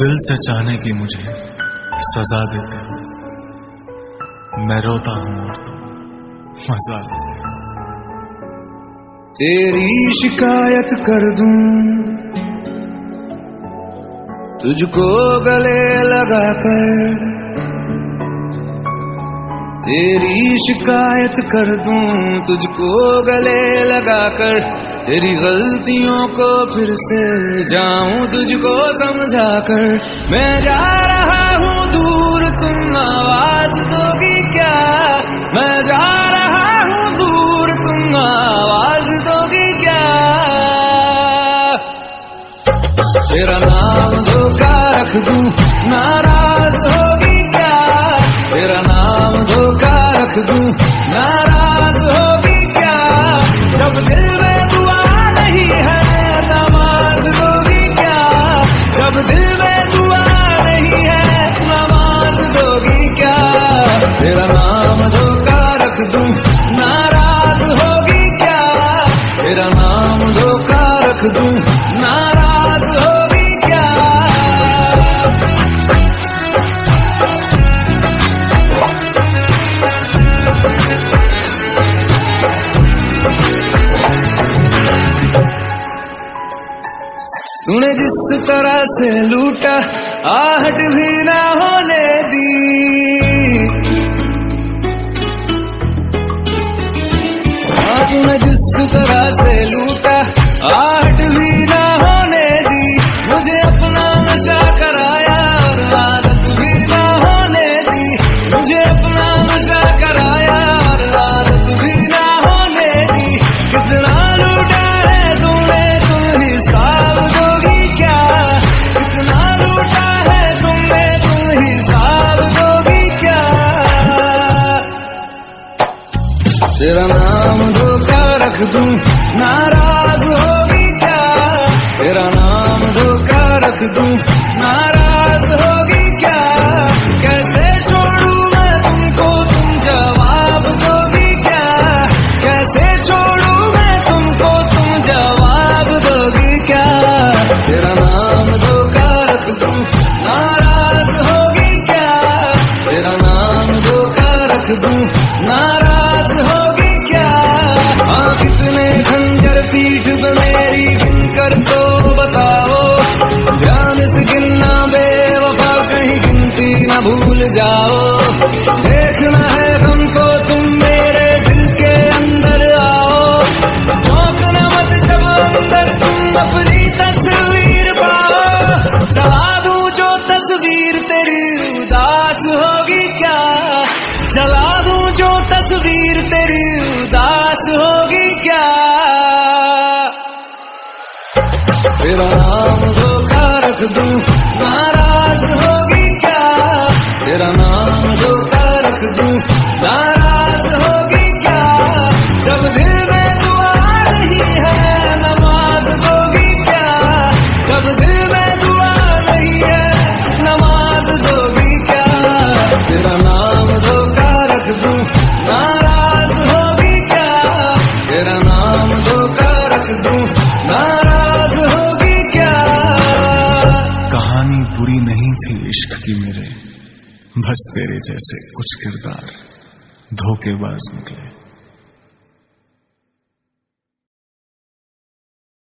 दिल से चाहने की मुझे सजा देते हो। मैं रोता हूँ और तुम मज़ा लेते हो। तेरी शिकायत कर दू। तुझको गले लगा कर तेरी शिकायत कर दूँ, तुझको गले लगाकर। तेरी गलतियों को फिर से जाऊँ, तुझको समझा कर मैं जा रहा हूँ दूर, तुम आवाज़ दोगी क्या? मैं जा रहा हूँ दूर, तुम आवाज़ दोगी क्या? तेरा नाम धोखा रख दूँ, नाराज़ होगी नाराज़ होगी तूने जिस तरह से लूटा आहट भी ना होने दी। हाँ, तूने जिस तरह से लूटा आहट तेरा नाम धोखा रख दूँ, नाराज़ होगी क्या? तेरा नाम धोखा रख दूँ, नाराज़ होगी क्या? कैसे छोड़ू मैं तुमको, तुम जवाब दोगी क्या? कैसे छोड़ू मैं तुमको, तुम जवाब दोगी क्या? तेरा नाम धोखा रख दूँ, नाराज़ होगी क्या? तेरा नाम धोखा रख दूँ, नाराज़ हाँ कितने खंजर पीठ पे मेरी गिनकर तो बताओ? ध्यान से गिनना बेवफा कहीं गिनती न भूल जाओ। देखना है तेरा नाम धोखा रख दू नाराज़ होगी क्या? तेरा नाम धोखा रख दू नाराज़ बुरी नहीं थी इश्क की मेरे। बस तेरे जैसे कुछ किरदार धोखेबाज निकले।